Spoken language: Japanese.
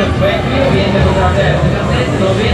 Comunque, niente cosa c'è, non c'è senso, vedi?